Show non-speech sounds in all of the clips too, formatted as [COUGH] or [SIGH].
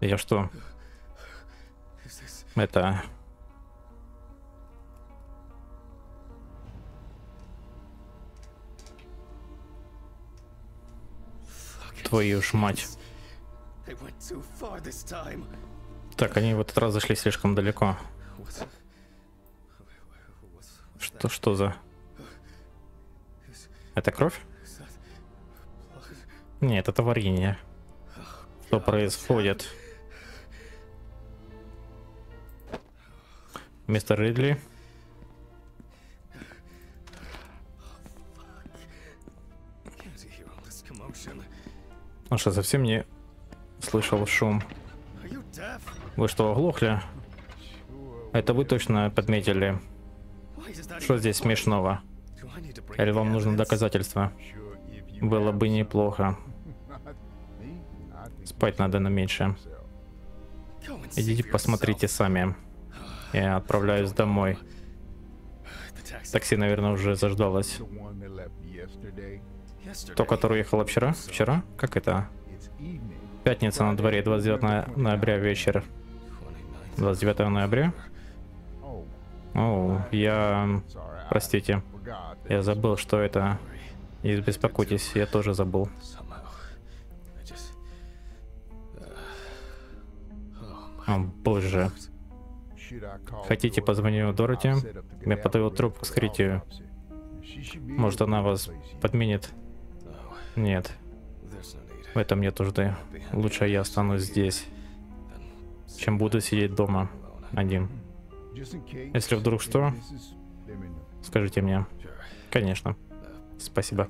Я что? Это... Твою ж мать. Так, они в этот раз зашли слишком далеко. Что, что за... Это кровь? Нет, это варенье. Что происходит? Мистер Ридли. Он что, совсем не слышал шум? Вы что, оглохли? Это вы точно подметили. Что здесь смешного? Или вам нужно доказательство? Было бы неплохо. Спать надо на меньше. Идите посмотрите сами. Я отправляюсь домой. Такси, наверное, уже заждалось. То, который уехал вчера? Вчера? Как это? Пятница на дворе, 29 ноября вечер. 29 ноября? О, я... Простите. Я забыл, что это. Не беспокойтесь, я тоже забыл. О, боже. Хотите, позвоню Дороти? Я подавил трубку к скрытию. Может, она вас подменит? Нет. В этом нет нужды. Лучше я останусь здесь, чем буду сидеть дома один. Если вдруг что, скажите мне. Конечно. Спасибо.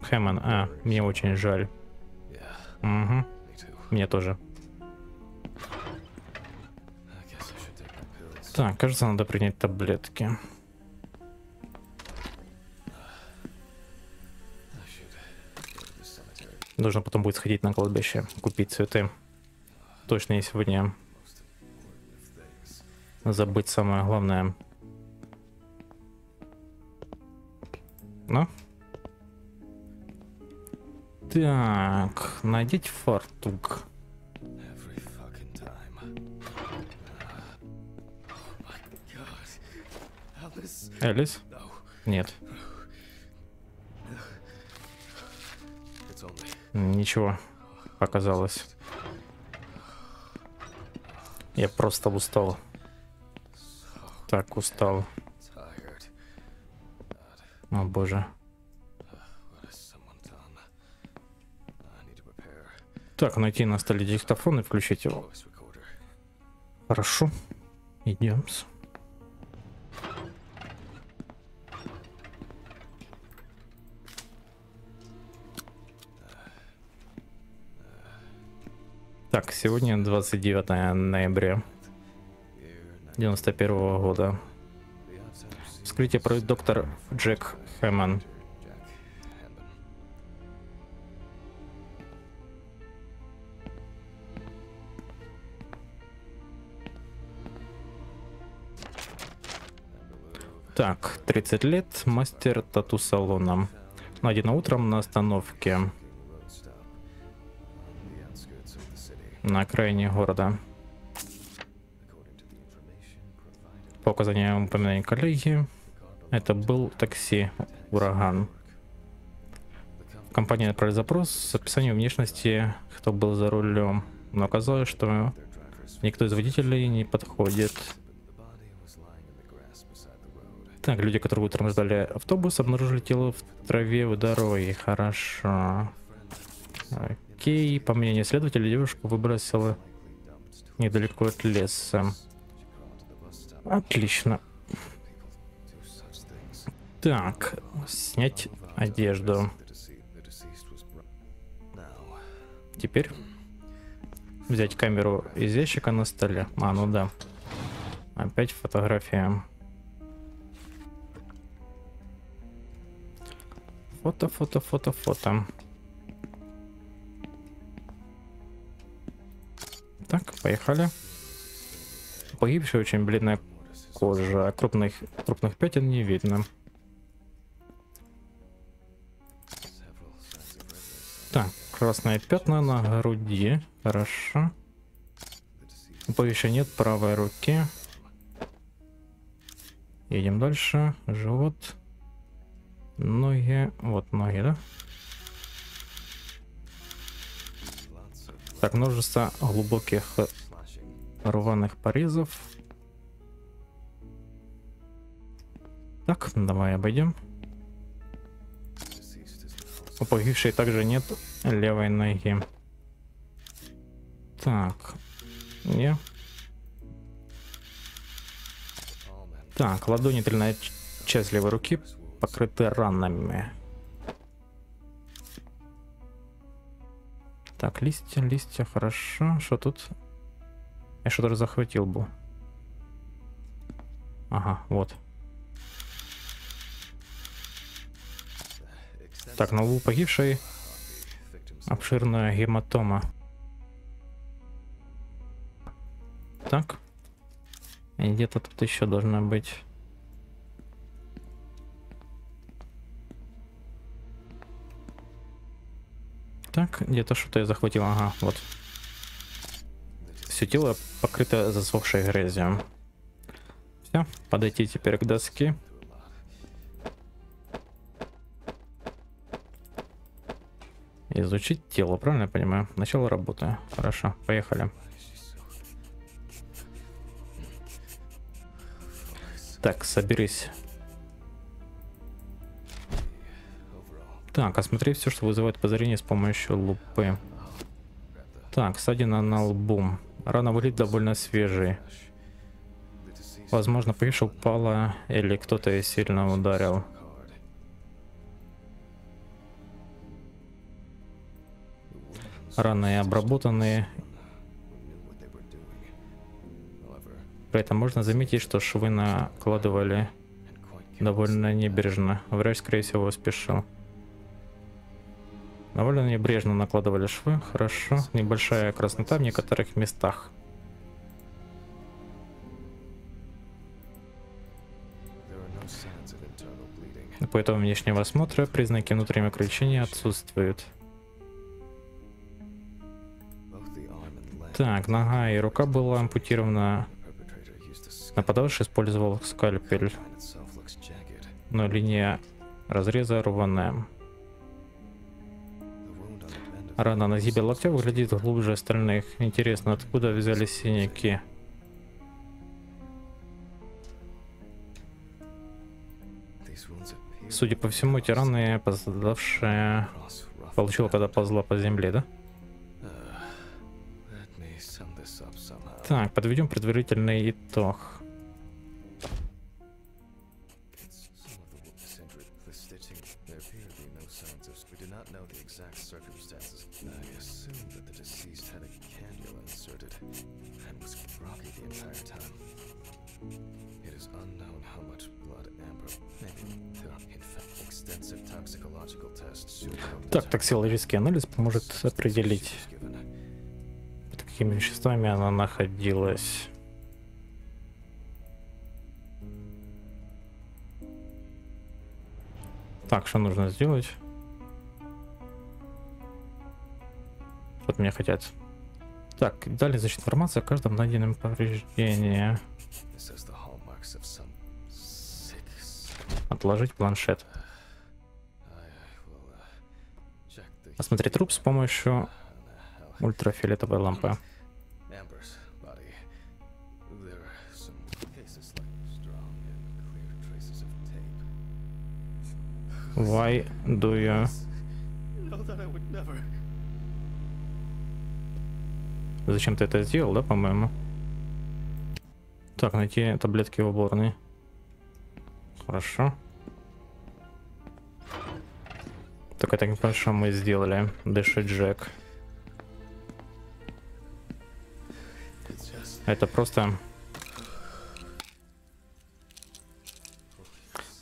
Хэммон, а, мне очень жаль. Угу. Мне тоже. Так, кажется, надо принять таблетки. Нужно потом будет сходить на кладбище, купить цветы. Точно не сегодня. Забыть самое главное. Ну? Так, надеть фартук. Элис? Нет. Ничего, показалось. Я просто устал. Так устал. О боже. Так, найти на столе диктофон и включить его. Хорошо. Идем. Так, сегодня 29 ноября 91 -го года. Вскрытие проводит доктор Джек Хэммон. Так, 30 лет, мастер тату-салона. Найдено утром на остановке. На окраине города. По указаниям упоминаний коллеги, это был такси «Ураган». Компания направила запрос с описанием внешности, кто был за рулем, но оказалось, что никто из водителей не подходит. Так, люди, которые утром ждали автобус, обнаружили тело в траве у дороги. Хорошо. Окей, по мнению следователя, девушку выбросила недалеко от леса. Отлично. Так, снять одежду. Теперь взять камеру из ящика на столе. А, ну да. Опять фотография. Фото, фото, фото, фото. Так, поехали. Погибшая очень бледная кожа, крупных, крупных пятен не видно. Так, красные пятна на груди. Хорошо. Оповещения нет правой руки. Едем дальше. Живот. Ноги. Вот ноги, да? Так, множество глубоких рваных порезов. Так, давай обойдем. У погибшей также нет левой ноги. Так. Не. Так, ладони тыльная часть левой руки покрыты ранами. Так, листья, листья, хорошо. Что тут? Я что-то захватил был. Ага, вот. Так, на лбу погибшей обширная гематома. Так. И где-то тут еще должна быть. Так, где-то что-то я захватил. Ага, вот. Все тело покрыто засохшей грязью. Все, подойти теперь к доске. Изучить тело, правильно я понимаю? Начало работы. Хорошо, поехали. Так, соберись. Так, осмотри все, что вызывает подозрение с помощью лупы. Так, ссадина на лбу. Рана выглядит довольно свежей. Возможно, погибшая упала или кто-то ее сильно ударил. Раны обработанные. При этом можно заметить, что швы накладывали довольно небрежно. Врач, скорее всего, спешил. Довольно небрежно накладывали швы, хорошо. Небольшая краснота в некоторых местах. По итогам внешнего осмотра признаки внутреннего кровотечения отсутствуют. Так, нога и рука была ампутирована. Нападавший использовал скальпель, но линия разреза рваная. Рана на зибе локтя выглядит глубже остальных. Интересно, откуда взялись синяки? Судя по всему, эти раны пострадавшая получила, когда ползла по земле, да? Так, подведем предварительный итог. Так, токсикологический анализ поможет определить, под какими веществами она находилась. Так, что нужно сделать? Что от меня хотят? Так, далее значит информация о каждом найденном повреждении. Отложить планшет. Осмотреть труп с помощью ультрафиолетовой лампы. Why do you... Зачем ты это сделал, да, по-моему? Так, найти таблетки в уборной. Хорошо. Так это что мы сделали. Дышит Джек. Это просто...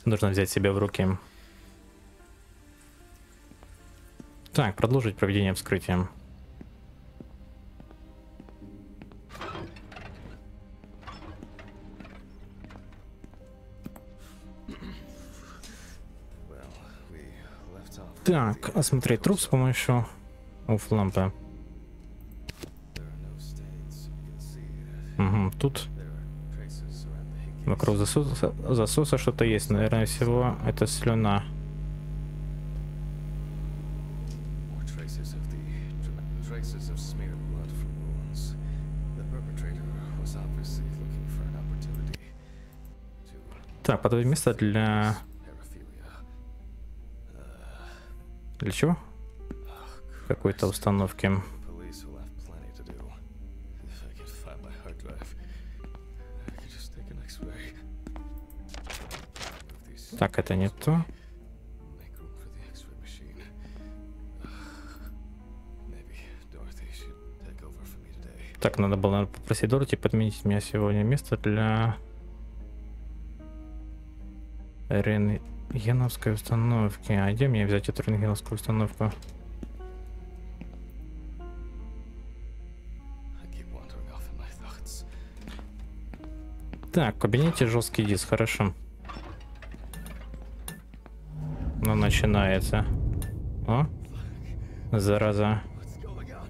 Нужно взять себя в руки. Так, продолжить проведение вскрытия. Так, осмотреть труп с помощью Уф, лампа. Угу, тут вокруг засоса, засоса что-то есть. Наверное, всего это слюна. Подобное место для... Для чего? Какой-то установки. Так, это не то. Так, надо было наверное, попросить Дороти подменить меня сегодня место для рентгеновской установки. А где мне взять эту рентгеновскую установку? Так, в кабинете жесткий диск, хорошо. Ну, начинается. О, зараза.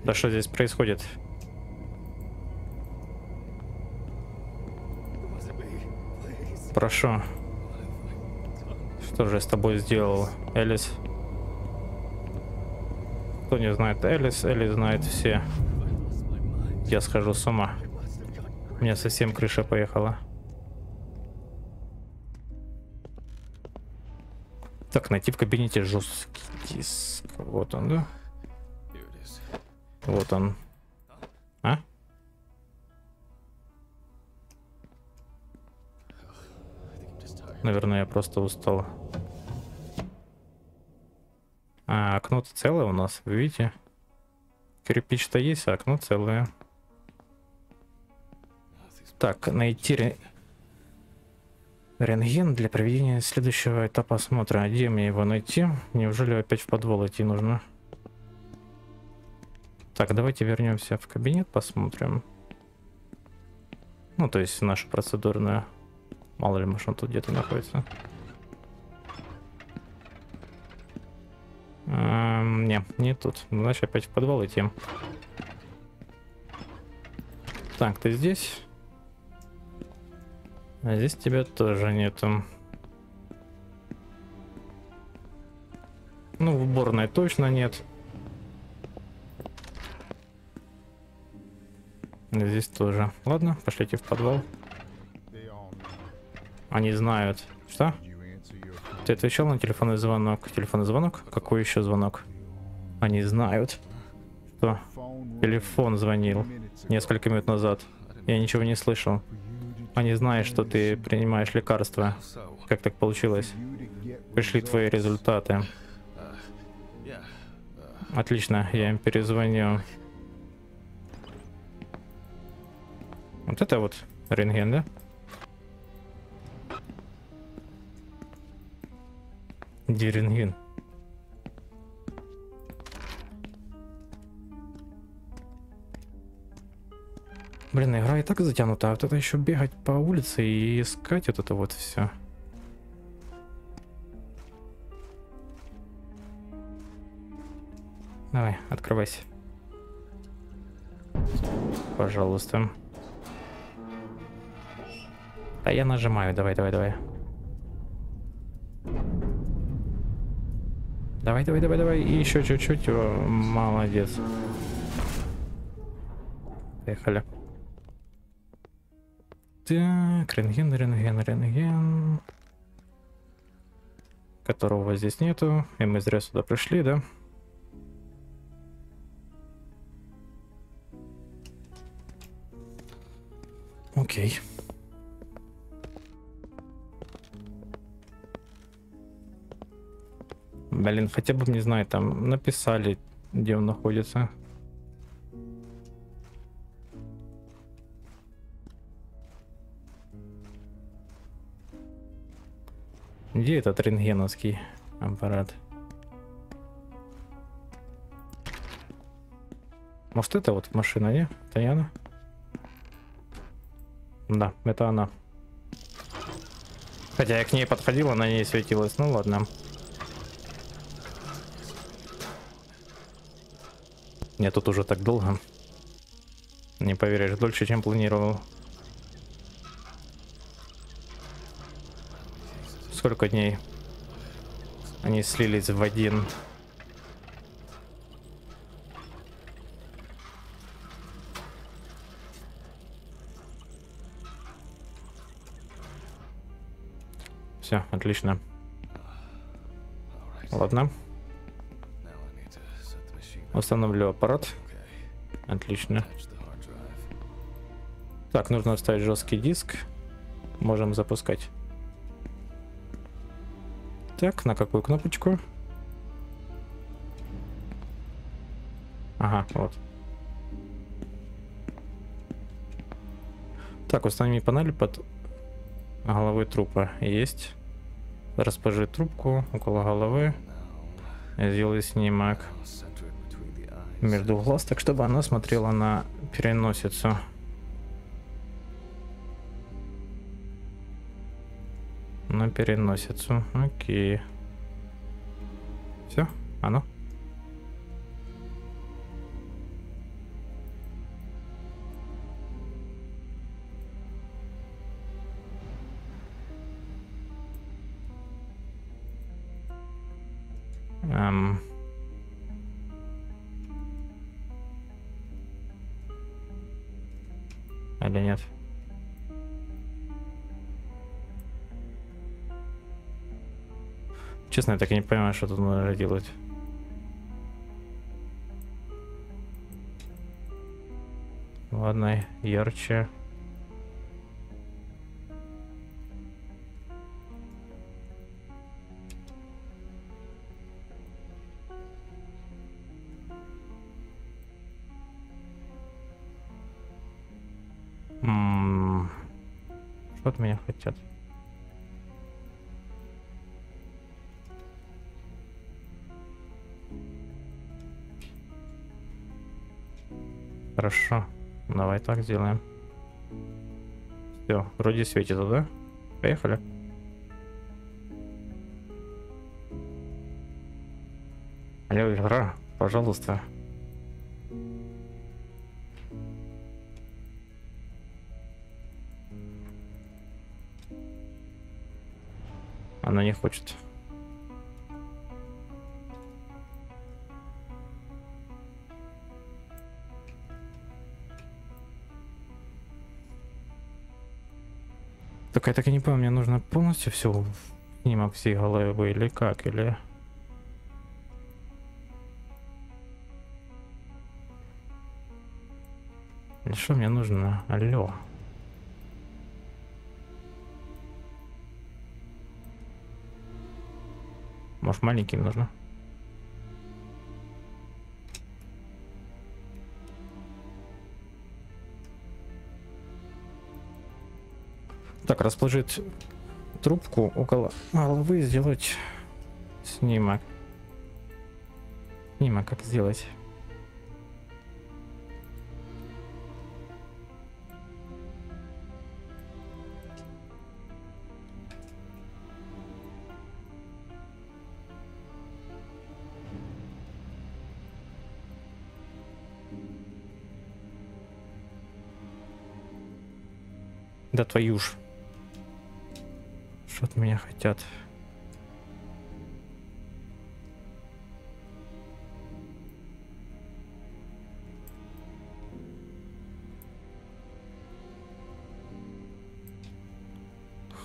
Да что здесь происходит? Прошу. Что же я с тобой сделал, Элис? Кто не знает Элис, Элис знает все. Я схожу с ума. У меня совсем крыша поехала. Так, найти в кабинете жесткий диск. Вот он, да? Вот он. А? Наверное, я просто устал. А, окно-то целое у нас, вы видите? Кирпич-то есть, а окно целое. Так, найти Рентген для проведения следующего этапа осмотра. Где мне его найти? Неужели опять в подвал идти нужно? Так, давайте вернемся в кабинет, посмотрим. Ну, то есть нашу процедурную. Мало ли, может, он тут где-то находится. Эм, не, не тут. Значит, опять в подвал идти. Так, ты здесь? А здесь тебя тоже нету. Ну, в уборной точно нет. Здесь тоже. Ладно, пошлите в подвал. Они знают. Что? Ты отвечал на телефонный звонок? Телефонный звонок? Какой еще звонок? Они знают. Что? Телефон звонил несколько минут назад. Я ничего не слышал. Они знают, что ты принимаешь лекарства. Как так получилось? Пришли твои результаты. Отлично, я им перезвоню. Вот это вот рентген, да? Где? Блин, игра и так затянута, а вот это еще бегать по улице и искать вот это вот все. Давай, открывайся. Пожалуйста. А я нажимаю, давай, давай, давай. Давай, давай, давай, давай. И еще чуть-чуть. Молодец. Поехали. Так, рентген, рентген, рентген. Которого здесь нету. И мы зря сюда пришли, да? Окей. Блин, хотя бы, не знаю, там написали, где он находится. Где этот рентгеновский аппарат? Может это вот машина, не? Таяна? Да, это она. Хотя я к ней подходил, она не светилась. Ну ладно. Мне тут уже так долго. Не поверишь, дольше, чем планировал. Сколько дней? Они слились в один. Все, отлично. Ладно. Установлю аппарат. Отлично. Так, нужно вставить жесткий диск. Можем запускать. Так, на какую кнопочку? Ага, вот. Так, установи панель под головой трупа. Есть. Расположи трубку около головы. Сделай снимок между глаз, так чтобы она смотрела на переносицу. На переносицу. Окей. Все, оно. Эм... Или Честно, я так и не понимаю, что тут нужно делать. Ладно, ярче. Что от меня хотят? Хорошо. Давай так сделаем. Все, вроде светится, да? Поехали. Алло, игра, пожалуйста. Она не хочет. Только я так и не помню, мне нужно полностью все снимок всей головы или как, или... Или что мне нужно? Алло. Может маленьким нужно? Так, расположить трубку около головы, сделать снимок. Снимок как сделать? Да твою ж. Что от меня хотят?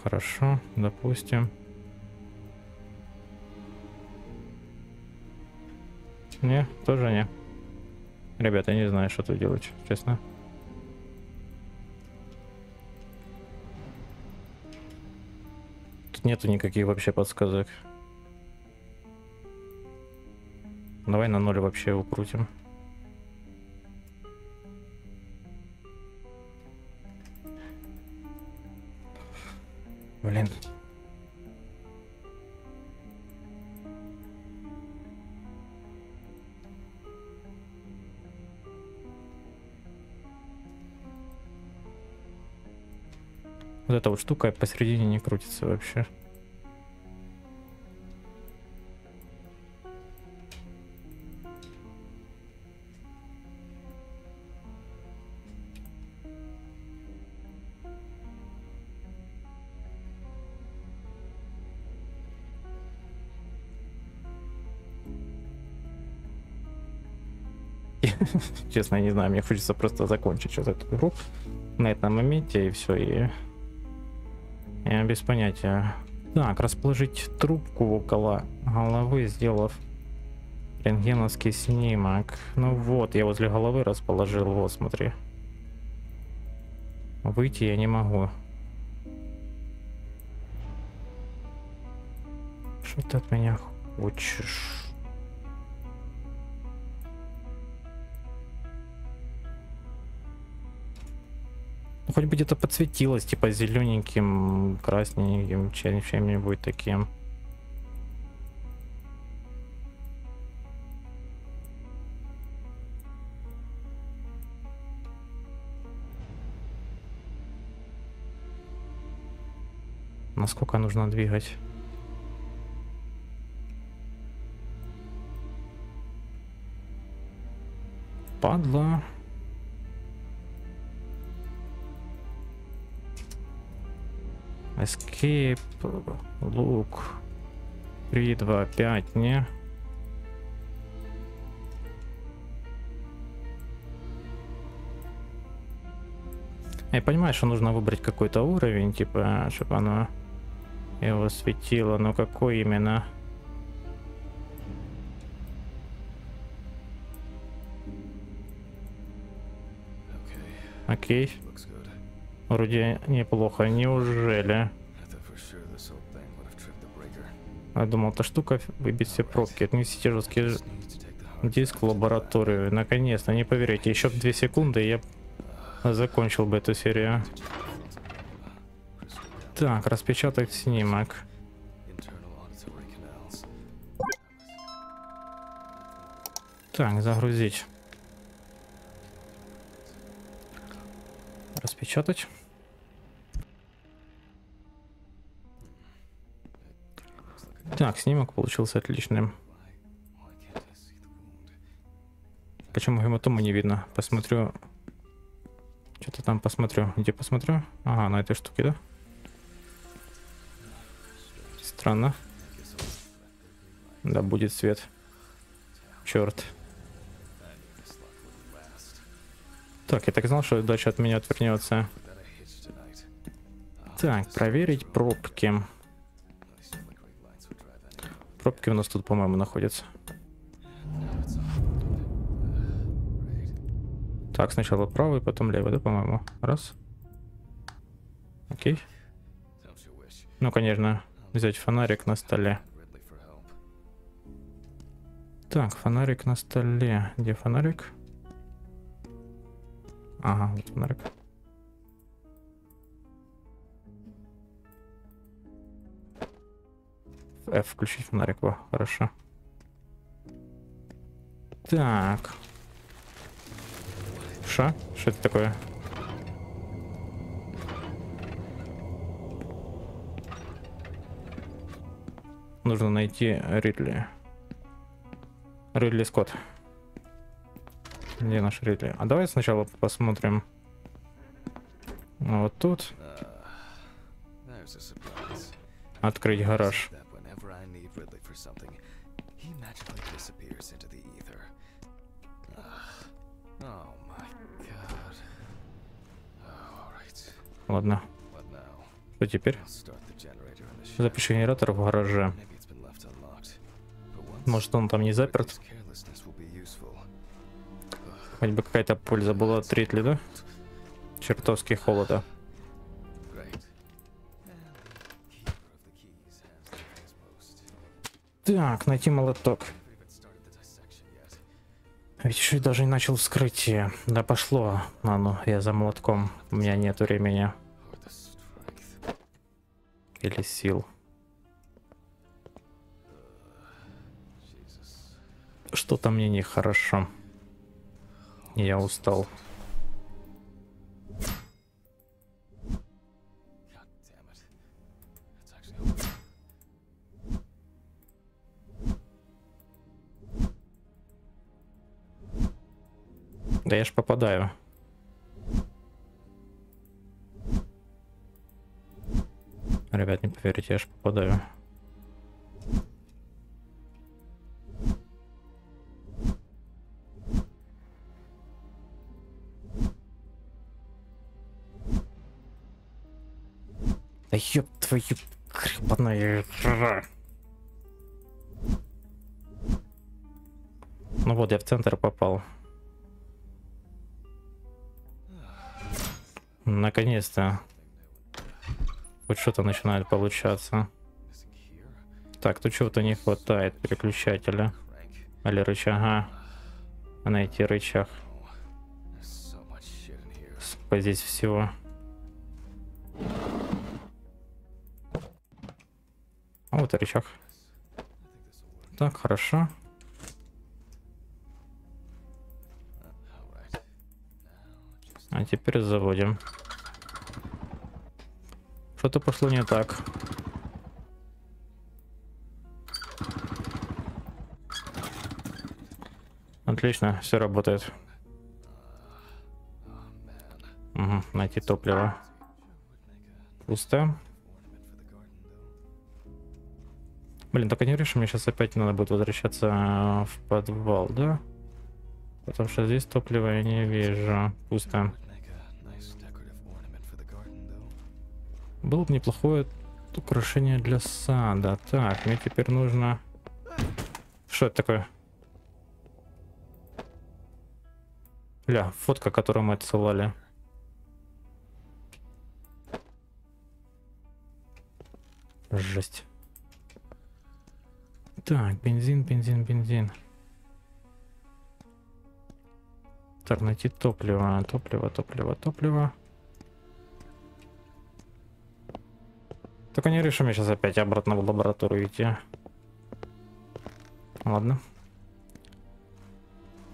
Хорошо, допустим. Не, тоже не. Ребята, я не знаю, что тут делать, честно. Нету никаких вообще подсказок. Давай на ноль вообще укрутим. Вот эта вот штука посередине не крутится вообще. [LAUGHS] Честно, я не знаю, мне хочется просто закончить вот эту игру на этом моменте и все, и я без понятия. Так, расположить трубку около головы, сделав рентгеновский снимок. Ну вот, я возле головы расположил, вот, смотри. Выйти я не могу. Что ты от меня хочешь? Хоть бы где-то подсветилось, типа зелененьким, красненьким, чем-нибудь таким. Насколько нужно двигать? Падла. Escape, лук, 3, 2, 5, не? Я понимаю, что нужно выбрать какой-то уровень, типа, чтобы оно его светило, но какой именно? Окей. Okay. Вроде неплохо, неужели? Я думал, эта штука выбить все пробки. Отнесите жесткий диск в лабораторию. Наконец-то, не поверите, еще две секунды, и я закончил бы эту серию. Так, распечатать снимок. Так, загрузить. Распечатать. Так, снимок получился отличным. Почему гематому не видно? Посмотрю. Что-то там посмотрю. Где посмотрю? Ага, на этой штуке, да? Странно. Да, будет свет. Черт. Так, я так знал, что дальше от меня отвернется. Так, проверить пробки. Пробки у нас тут, по-моему, находятся. Так, сначала правый, потом левый, да, по-моему? Раз. Окей. Ну, конечно, взять фонарик на столе. Так, фонарик на столе. Где фонарик? Ага, вот фонарик. F включить фонарик, во, хорошо. Так. Ша? Что это такое? Нужно найти Ридли. Ридли Скотт. Где наш Ридли? А давай сначала посмотрим. Вот тут. Открыть гараж. Ладно. Что теперь? Запиши генератор в гараже. Может он там не заперт? Хоть бы какая-то польза была от Ритли, да? Чертовски холода. Так, найти молоток. Ведь еще даже не начал вскрытие. Да пошло. А ну, я за молотком. У меня нет времени. Или сил. Что-то мне нехорошо. Я устал. Да я ж попадаю. Ребят, не поверите, я ж попадаю. Твою гребаная. Ну вот, я в центр попал. Наконец-то. Хоть что-то начинает получаться. Так, тут чего-то не хватает переключателя. Или рычага. Найти рычаг. Здесь всего. А вот рычаг. Так, хорошо. А теперь заводим. Что-то пошло не так. Отлично, все работает. Угу, найти топливо. Пусто. Блин, только не решим, мне сейчас опять надо будет возвращаться в подвал, да? Потому что здесь топлива я не вижу. Пусто. Было бы неплохое украшение для сада. Так, мне теперь нужно... Что это такое? Ля, фотка, которую мы отсылали. Жесть. Так, бензин, бензин, бензин. Так, найти топливо, топливо, топливо, топливо. Только не решим я сейчас опять обратно в лабораторию идти. Ладно.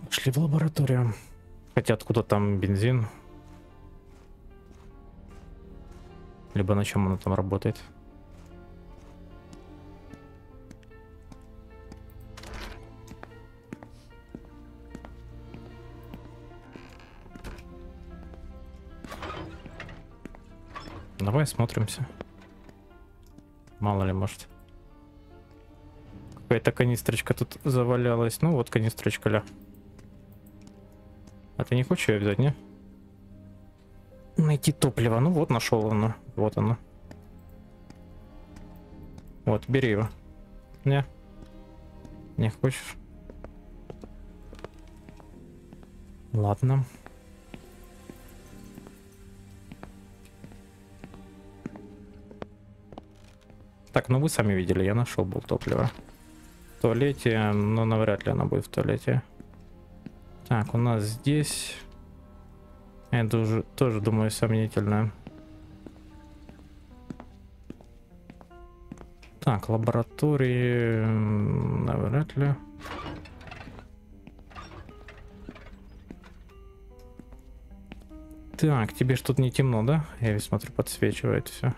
Шли в лабораторию. Хотя откуда там бензин? Либо на чем он там работает? Давай смотримся. Мало ли, может. Какая-то канистрочка тут завалялась. Ну вот канистрочка, ля. А ты не хочешь ее взять, не? Найти топливо. Ну вот, нашел оно. Вот оно. Вот, бери его. Не. Не хочешь? Ладно. Так, ну вы сами видели, я нашел был топливо. В туалете, но навряд ли она будет в туалете. Так, у нас здесь... Это уже тоже, думаю, сомнительно. Так, лаборатории... Навряд ли. Так, тебе что-то не темно, да? Я смотрю, подсвечивает все.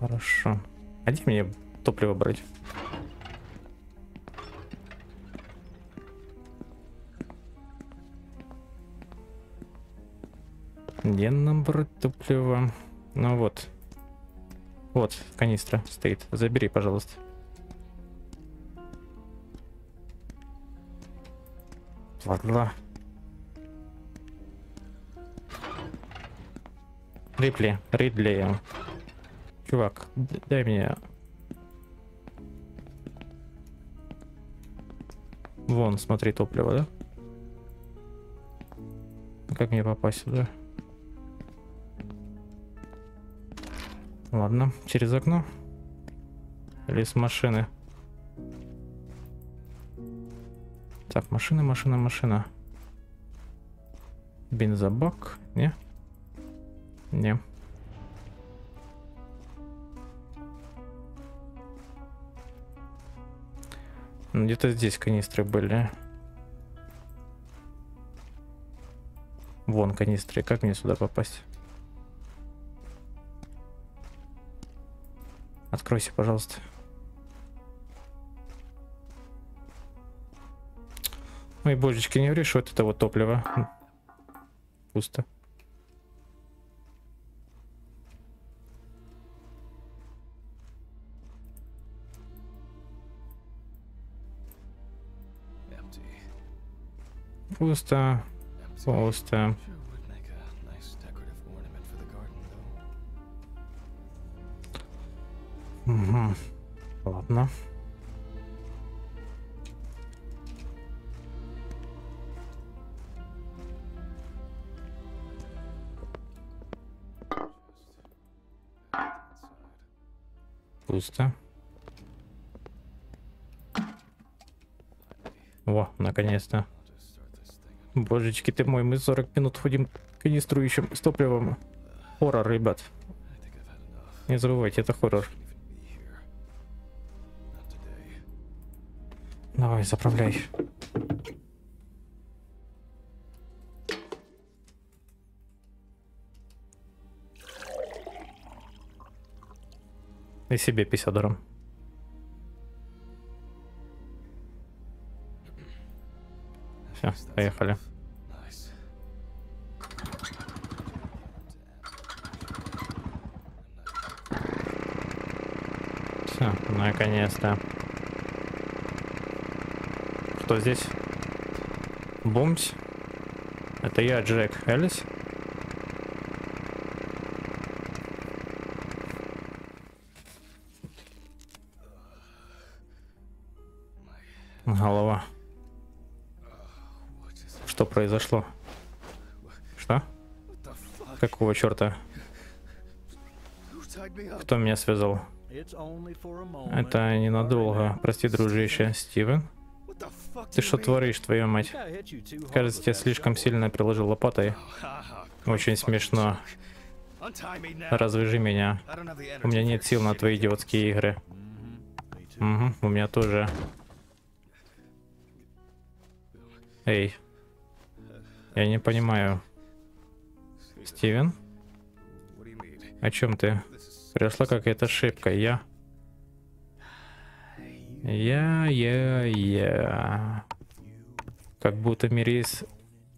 Хорошо. А где мне топливо брать? Где нам брать топливо? Ну вот. Вот, канистра стоит. Забери, пожалуйста. Ладно. Рипли, Ридли. Чувак, дай мне... Вон, смотри, топливо, да? Как мне попасть сюда? Ладно, через окно? Или с машины? Так, машина, машина, машина. Бензобак? Не? Не. Где-то здесь канистры были. Вон канистры. Как мне сюда попасть? Откройся, пожалуйста. Ой, божечки, не ври, что это вот. Пусто. Пусто. Пусто. Угу. Ладно. Пусто. О, наконец-то. Божечки ты мой, мы 40 минут ходим каниструющим с топливом. Хоррор, ребят. Не забывайте, это хоррор. Давай, заправляй. И себе 50 драм. Все, поехали. Все, наконец-то. Кто здесь? Бумс? Это я, Джек Элис. Произошло? Что? Какого черта? Кто меня связал? Это ненадолго. Прости, дружище. Стивен? Ты что творишь, твою мать? Кажется, я слишком сильно приложил лопатой. Очень смешно. Развяжи меня. У меня нет сил на твои идиотские игры. Угу, у меня тоже. Эй. Я не понимаю. Стивен? О чем ты? Пришла какая-то ошибка. Я... Я, я, я. Как будто мирис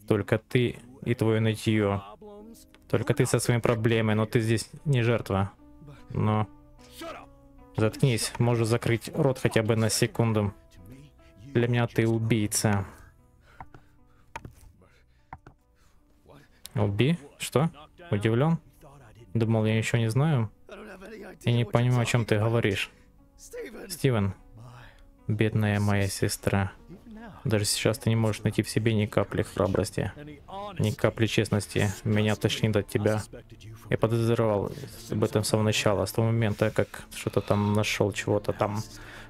только ты и твое нытье. Только ты со своими проблемами, но ты здесь не жертва. Но... Заткнись, можешь закрыть рот хотя бы на секунду. Для меня ты убийца. Уби? Что? Удивлен? Думал, я еще не знаю? Я не понимаю, о чем ты говоришь. Стивен, бедная моя сестра. Даже сейчас ты не можешь найти в себе ни капли храбрости, ни капли честности. Меня тошнит от тебя. Я подозревал об этом с самого начала, с того момента, как что-то там нашел, чего-то там.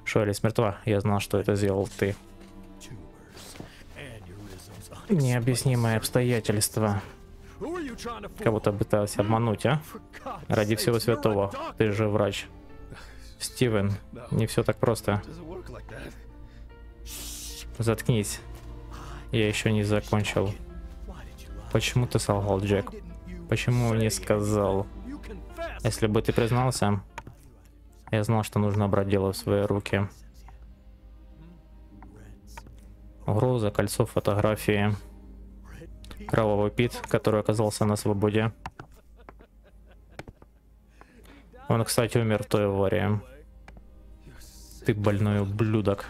Что Элис мертва, я знал, что это сделал ты. Необъяснимое обстоятельство. Кого-то пытался обмануть, а? Ради всего святого, ты же врач. Стивен, не все так просто. Заткнись. Я еще не закончил. Почему ты солгал, Джек? Почему не сказал? Если бы ты признался, я знал, что нужно брать дело в свои руки. Угроза, кольцо, фотографии. Кровавый Пит, который оказался на свободе. Он, кстати, умер в той аварии. Ты больной ублюдок.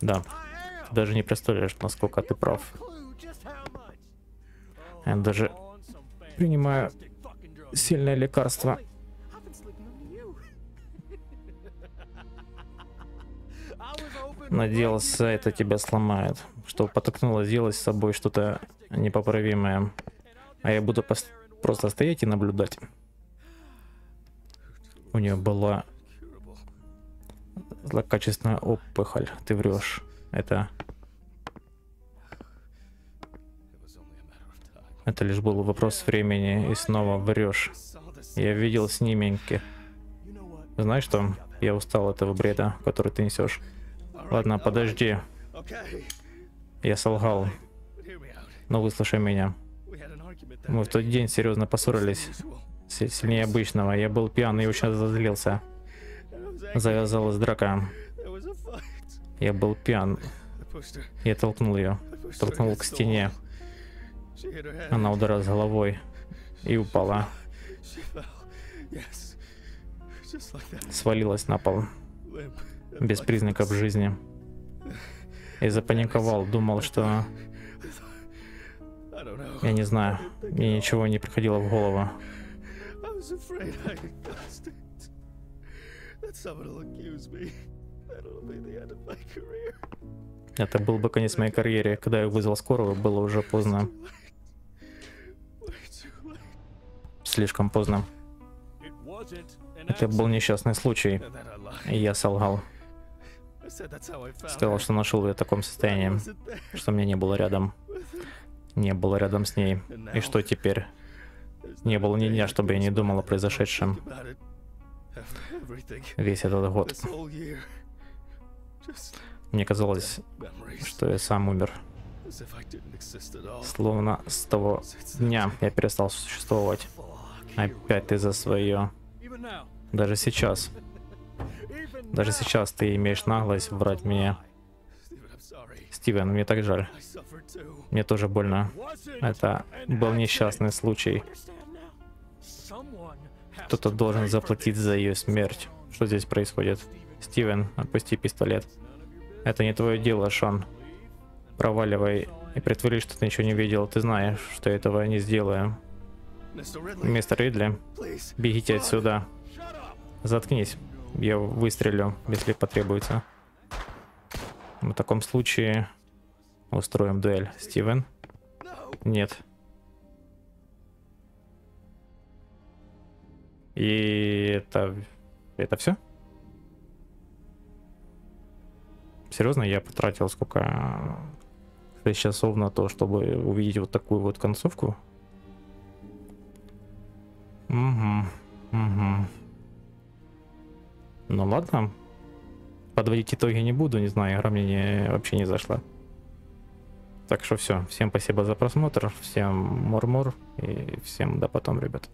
Да. Ты даже не представляешь, насколько ты прав. Я даже принимаю сильное лекарство. Надеялся, это тебя сломает. Что потыкнуло сделать с собой что-то непоправимое. А я буду просто стоять и наблюдать. У нее была злокачественная опухоль. Ты врешь. Это... Это лишь был вопрос времени, и снова врешь. Я видел снимки. Знаешь что? Я устал от этого бреда, который ты несешь. Ладно, подожди. Я солгал. Но выслушай меня. Мы в тот день серьезно поссорились. Сильнее обычного. Я был пьян и очень разозлился. Завязалась драка. Я был пьян. Я толкнул ее. Толкнул к стене. Она ударилась головой и упала. Свалилась на пол. Без признаков жизни. Я запаниковал, думал, что... Я не знаю, мне ничего не приходило в голову. Это был бы конец моей карьере. Когда я вызвал скорую, было уже поздно. Слишком поздно. Это был несчастный случай. И я солгал. Сказал, что нашел ее в таком состоянии, что меня не было рядом. Не было рядом с ней. И что теперь? Не было ни дня, чтобы я не думал о произошедшем. Весь этот год. Мне казалось, что я сам умер. Словно с того дня я перестал существовать. Опять ты за свое. Даже сейчас. Даже сейчас ты имеешь наглость врать sorry. Стивен, мне так жаль. Мне тоже больно. Это был несчастный случай. Кто-то должен заплатить за ее смерть. Что здесь происходит? Стивен, отпусти пистолет. Это не твое дело, Шон. Проваливай и притворись, что ты ничего не видел. Ты знаешь, что этого не сделаю. Мистер Ридли, бегите отсюда. Заткнись. Я выстрелю, если потребуется. В таком случае устроим дуэль. Стивен? Нет. И это... Это все? Серьезно, я потратил сколько... 6 часов на то, чтобы увидеть вот такую вот концовку? Угу. Угу. Ну ладно. Подводить итоги не буду, не знаю, игра мне не- вообще не зашла. Так что все, всем спасибо за просмотр, всем мур-мур и всем до потом, ребят.